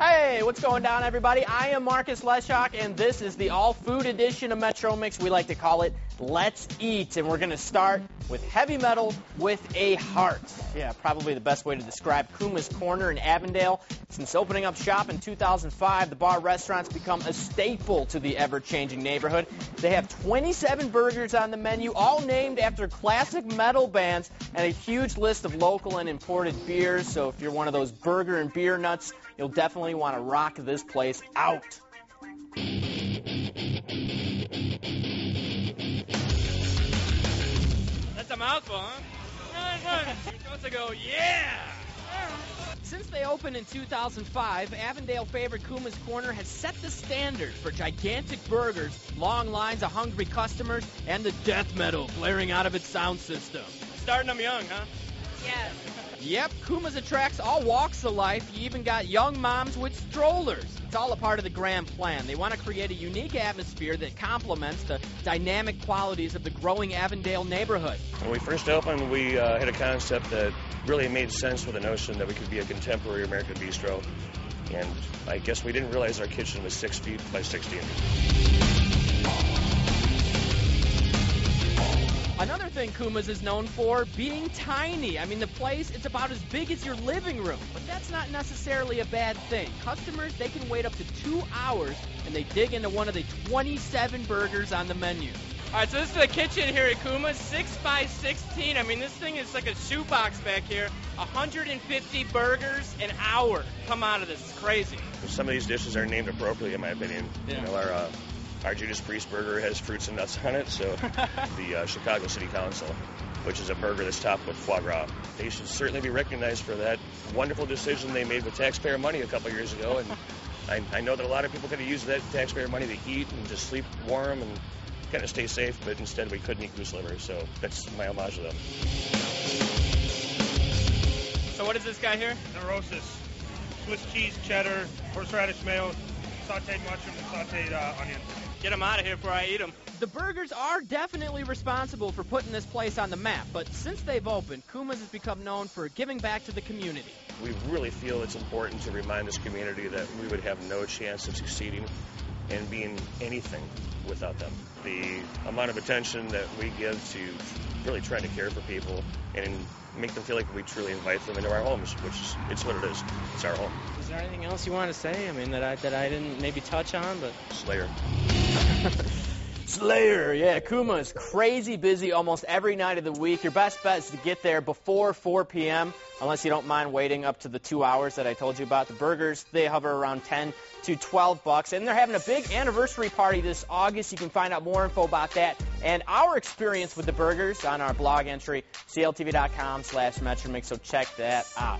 Hey, what's going down, everybody? I am Marcus Leshock, and this is the all food edition of Metromix. We like to call it Let's Eat, and we're going to start with heavy metal with a heart. Yeah, probably the best way to describe Kuma's Corner in Avondale. Since opening up shop in 2005, the bar restaurant's become a staple to the ever changing neighborhood. They have 27 burgers on the menu, all named after classic metal bands, and a huge list of local and imported beers. So if you're one of those burger and beer nuts, you'll definitely want to rock this place out. That's a mouthful, huh? You're supposed to go, yeah! Since they opened in 2005, Avondale favorite Kuma's Corner has set the standard for gigantic burgers, long lines of hungry customers, and the death metal blaring out of its sound system. Starting them young, huh? Yes. Yep, Kuma's attracts all walks of life. You even got young moms with strollers. It's all a part of the grand plan. They want to create a unique atmosphere that complements the dynamic qualities of the growing Avondale neighborhood. When we first opened, we uh, had a concept that really made sense with the notion that we could be a contemporary American bistro. And I guess we didn't realize our kitchen was six feet by 16. Another thing Kuma's is known for being tiny. I mean, the place, it's about as big as your living room. But that's not necessarily a bad thing. Customers, they can wait up to two hours and they dig into one of the 27 burgers on the menu. All right, so this is the kitchen here at Kuma, 6 by 16. I mean, this thing is like a shoebox back here. 150 burgers an hour come out of this. It's crazy. Some of these dishes are named appropriately, in my opinion. Yeah. You know, our uh, our Judas Priest burger has fruits and nuts on it, so the uh, Chicago City Council, which is a burger that's topped with foie gras. They should certainly be recognized for that wonderful decision they made with taxpayer money a couple years ago, and I, I know that a lot of people could have used that taxpayer money to eat and just sleep warm and kind of stay safe, but instead we couldn't eat goose liver, so that's my homage to them. So what is this guy here? Neurosis, Swiss cheese, cheddar, horseradish mayo, sauteed mushroom, and sauteed uh, onions. Get them out of here before I eat them. The burgers are definitely responsible for putting this place on the map, but since they've opened, Kuma's has become known for giving back to the community. We really feel it's important to remind this community that we would have no chance of succeeding and being anything without them. The amount of attention that we give to really trying to care for people and make them feel like we truly invite them into our homes, which is it's what it is. It's our home. Is there anything else you want to say? I mean, that I that I didn't maybe touch on, but Slayer. Slayer, yeah, Kuma is crazy busy almost every night of the week. Your best bet is to get there before 4 p.m., unless you don't mind waiting up to the two hours that I told you about. The burgers, they hover around 10 to 12 bucks, and they're having a big anniversary party this August. You can find out more info about that and our experience with the burgers on our blog entry, cltv.com slash Metromix, so check that out.